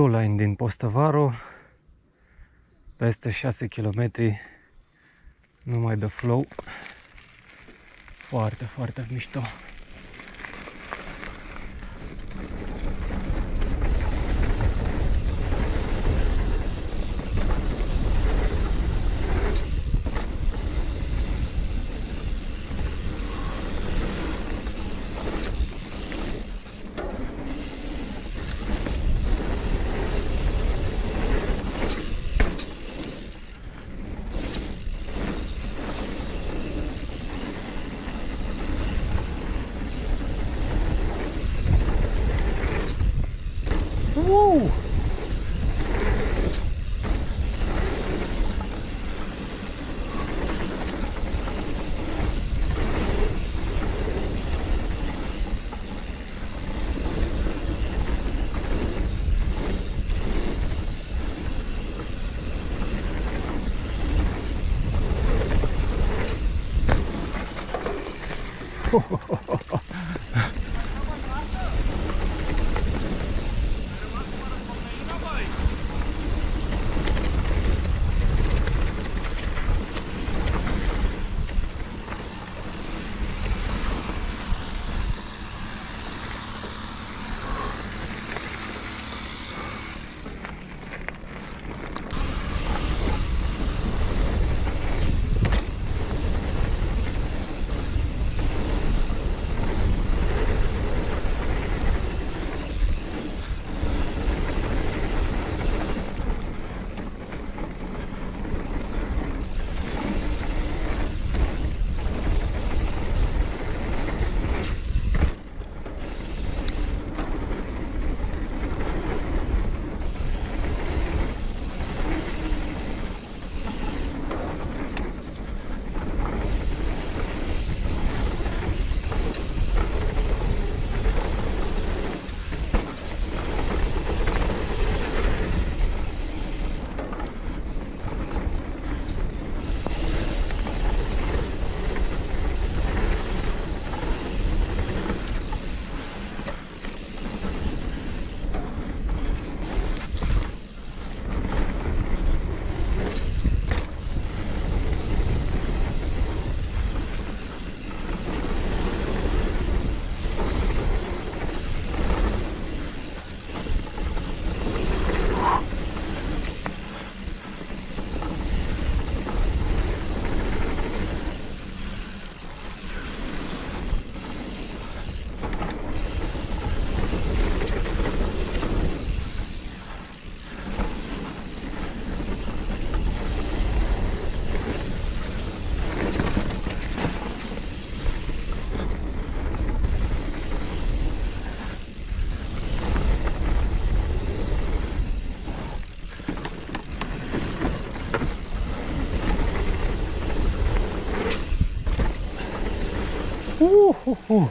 blue line din Postăvaru, peste 6 km numai de flow. Foarte, foarte mișto. ほうほ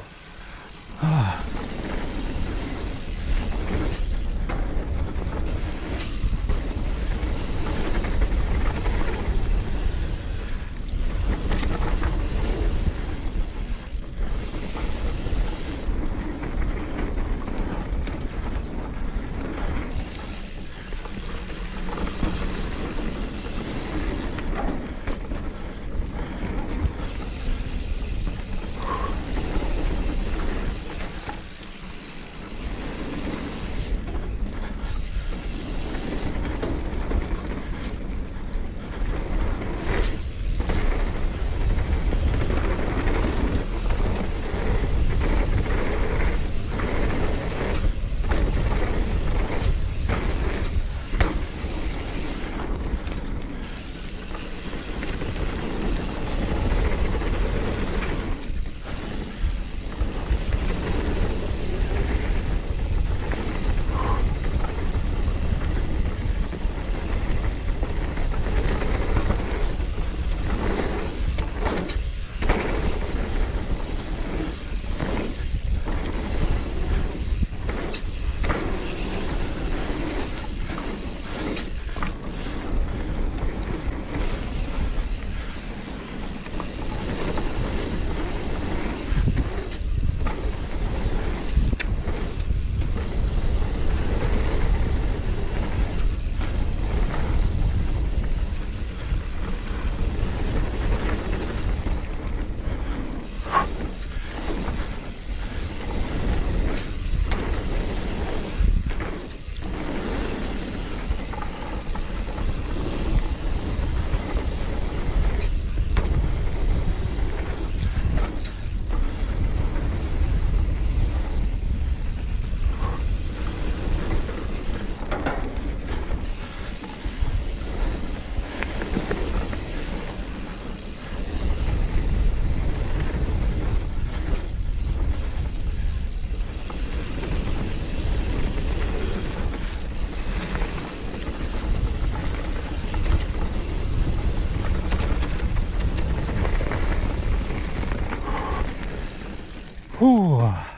Whew.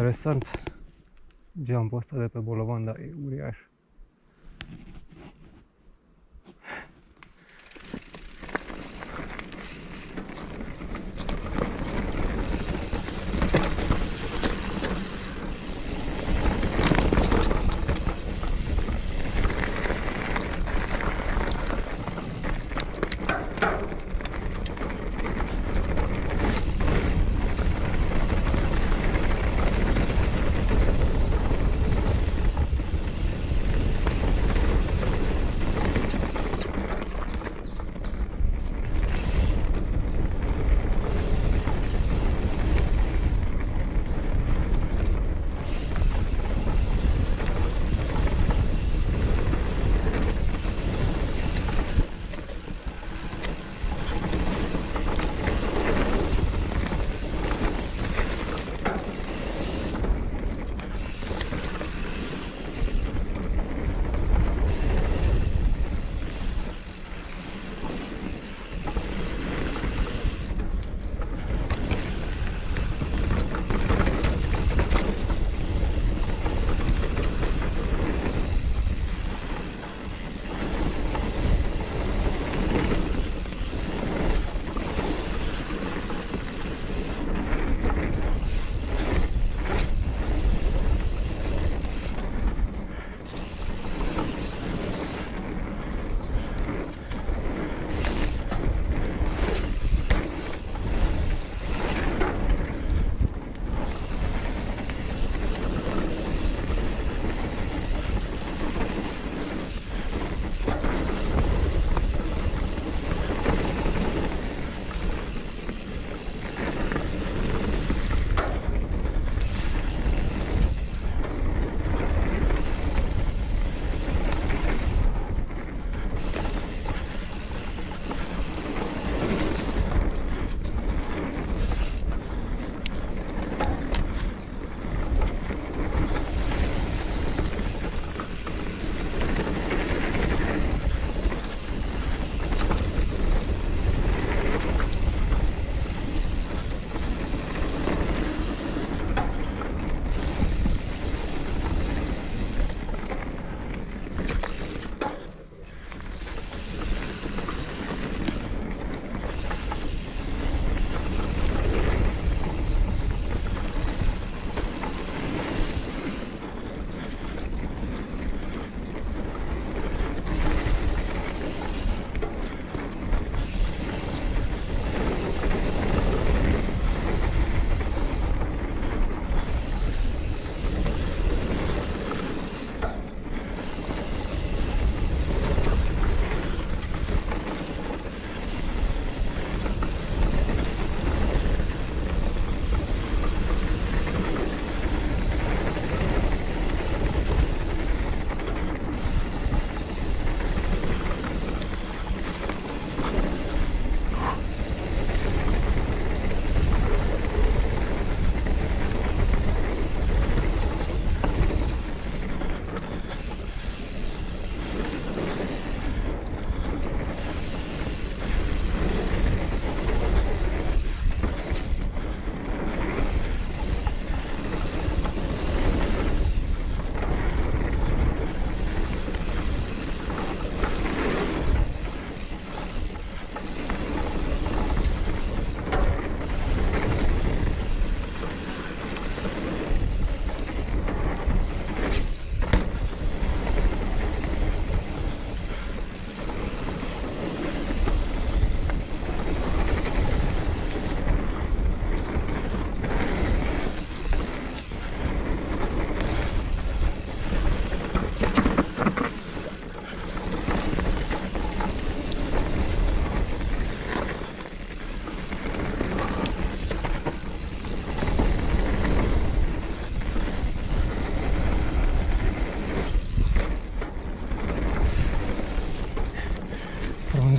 Interesant. Geambul ăsta de pe Bolovanda e uriaș.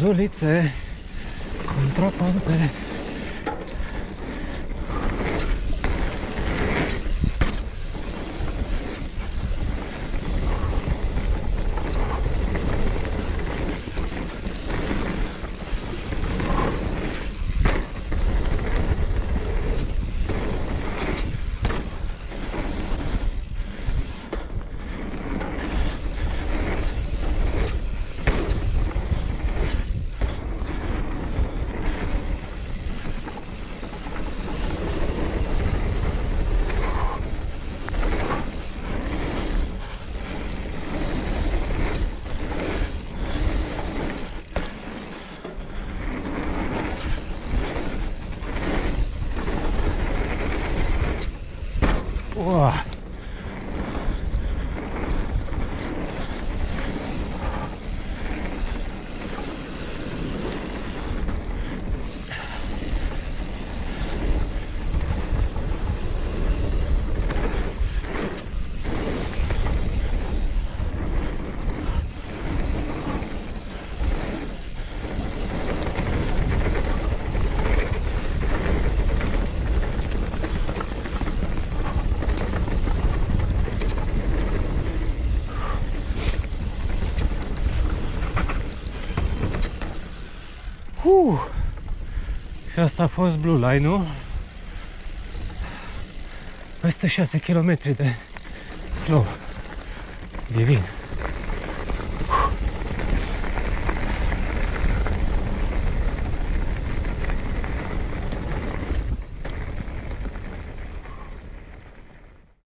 Zulițe, contrapante. Asta a fost Blue Line-ul. Peste 6 km de flow divin.